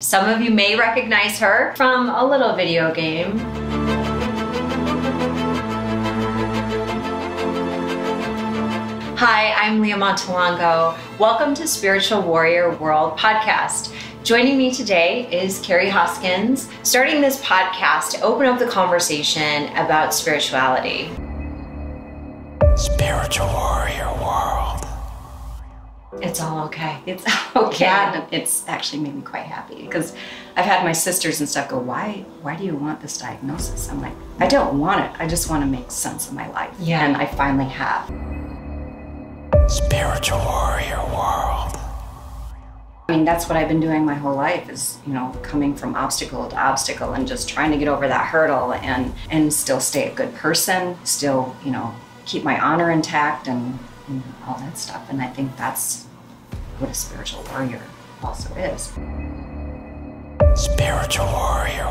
Some of you may recognize her from a little video game. Hi, I'm Lia Montelongo. Welcome to Spiritual Warrior World Podcast. Joining me today is Kerri Hoskins, starting this podcast to open up the conversation about spirituality. Spiritual Warrior. It's all okay. It's okay. Yeah. It's actually made me quite happy because I've had my sisters and stuff go, why, why do you want this diagnosis? I'm like, I don't want it. I just want to make sense of my life. Yeah. And I finally have. Spiritual Warrior World. I mean, that's what I've been doing my whole life is, you know, coming from obstacle to obstacle and just trying to get over that hurdle and, and still stay a good person, still, you know, keep my honor intact and, and all that stuff. And I think that's what a spiritual warrior also is. Spiritual Warrior